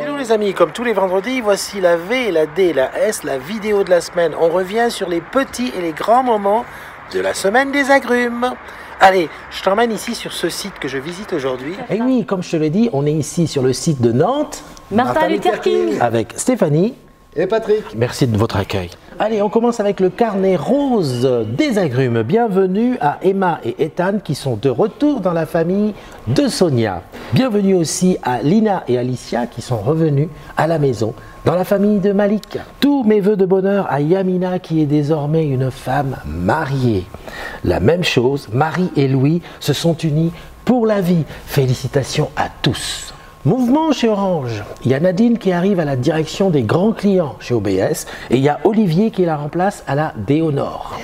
Hello les amis, comme tous les vendredis, voici la V, la D la S, la vidéo de la semaine. On revient sur les petits et les grands moments de la semaine des agrumes. Allez, je t'emmène ici sur ce site que je visite aujourd'hui. Et oui, comme je te l'ai dit, on est ici sur le site de Nantes Martin Luther King. avec Stéphanie. Et Patrick Merci de votre accueil. Allez, on commence avec le carnet rose des agrumes. Bienvenue à Emma et Ethan qui sont de retour dans la famille de Sonia. Bienvenue aussi à Lina et Alicia qui sont revenus à la maison dans la famille de Malik. Tous mes voeux de bonheur à Yamina qui est désormais une femme mariée. La même chose, Marie et Louis se sont unis pour la vie. Félicitations à tous. Mouvement chez Orange. Il y a Nadine qui arrive à la direction des grands clients chez OBS et il y a Olivier qui la remplace à la Déonor.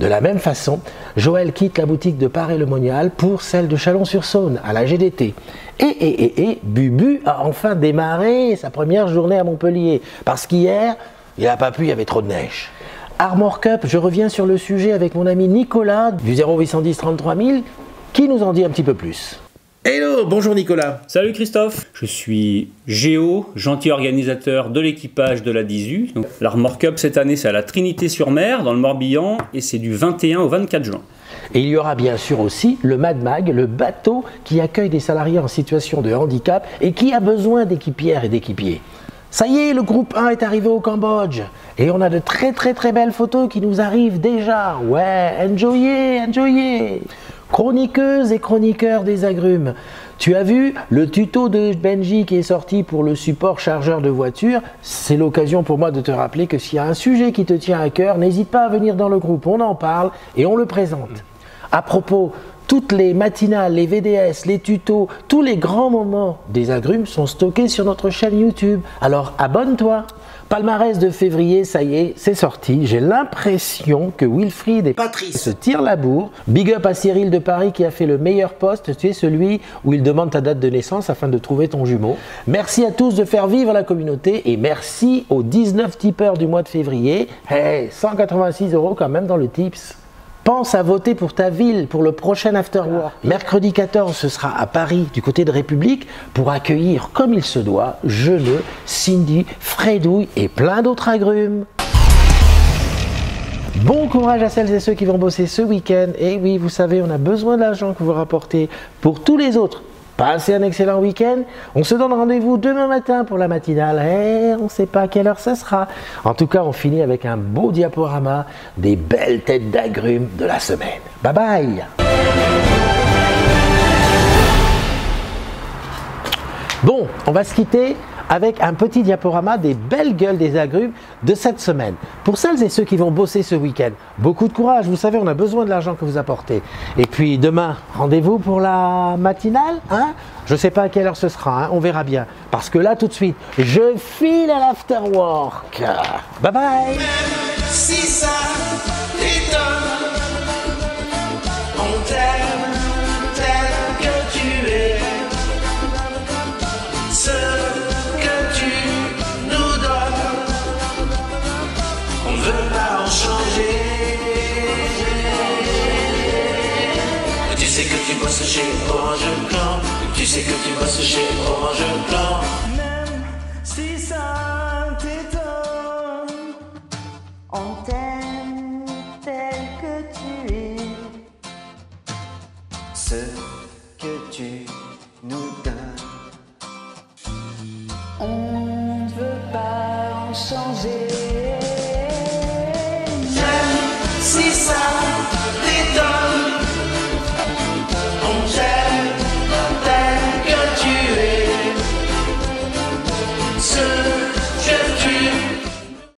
De la même façon, Joël quitte la boutique de Paris-le-Monial pour celle de Chalon-sur-Saône à la GDT. Et, et, et, et, Bubu a enfin démarré sa première journée à Montpellier parce qu'hier, il n'a pas pu, il y avait trop de neige. Armor Cup, je reviens sur le sujet avec mon ami Nicolas du 0810 33 000 qui nous en dit un petit peu plus. Hello, bonjour Nicolas. Salut Christophe, je suis Géo, gentil organisateur de l'équipage de la DISU. Donc, L'Armor Cup cette année c'est à la Trinité-sur-Mer dans le Morbihan et c'est du 21 au 24 juin. Et il y aura bien sûr aussi le Mad Mag, le bateau qui accueille des salariés en situation de handicap et qui a besoin d'équipières et d'équipiers. Ça y est, le groupe 1 est arrivé au Cambodge. Et on a de très très très belles photos qui nous arrivent déjà. Ouais, enjoyez, enjoyez. Chroniqueuses et chroniqueurs des agrumes. Tu as vu le tuto de Benji qui est sorti pour le support chargeur de voiture. C'est l'occasion pour moi de te rappeler que s'il y a un sujet qui te tient à cœur, n'hésite pas à venir dans le groupe. On en parle et on le présente. À propos, toutes les matinales, les VDS, les tutos, tous les grands moments des agrumes sont stockés sur notre chaîne YouTube. Alors abonne-toi. Palmarès de février, ça y est, c'est sorti. J'ai l'impression que Wilfried et Patrice se tirent la bourre. Big up à Cyril de Paris qui a fait le meilleur poste, tu es celui où il demande ta date de naissance afin de trouver ton jumeau. Merci à tous de faire vivre la communauté et merci aux 19 tipeurs du mois de février. Hey, 186 euros quand même dans le tips. Pense à voter pour ta ville pour le prochain After Work. Mercredi 14, ce sera à Paris, du côté de République, pour accueillir comme il se doit Jeuneux, Cindy, Fredouille et plein d'autres agrumes. Bon courage à celles et ceux qui vont bosser ce week-end. Et oui, vous savez, on a besoin de l'argent que vous rapportez pour tous les autres. Passez un excellent week-end. On se donne rendez-vous demain matin pour la matinale. Eh, on ne sait pas à quelle heure ce sera. En tout cas, on finit avec un beau diaporama des belles têtes d'agrumes de la semaine. Bye bye Bon, on va se quitter avec un petit diaporama des belles gueules des agrumes de cette semaine. Pour celles et ceux qui vont bosser ce week-end, beaucoup de courage, vous savez, on a besoin de l'argent que vous apportez. Et puis demain, rendez-vous pour la matinale, hein? Je ne sais pas à quelle heure ce sera, hein on verra bien. Parce que là, tout de suite, je file à l'afterwork. Bye bye sais que tu bosses chez Orange Plan, tu sais que tu bosses chez Orange Plan. Même si ça t'étonne. On t'aime tel que tu es. ce que tu nous donnes. On ne veut pas en changer. Même si ça